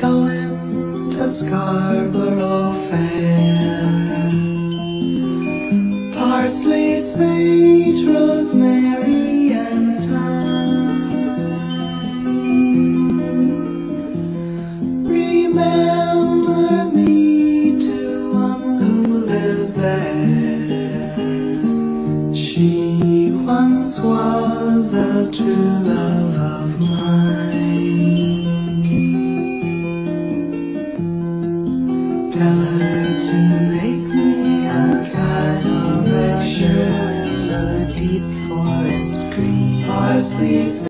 going to Scarborough Fair. Parsley, sage, rosemary, and thyme. Remember me to one who lives there. She once was a true love. deep forest green. Parsley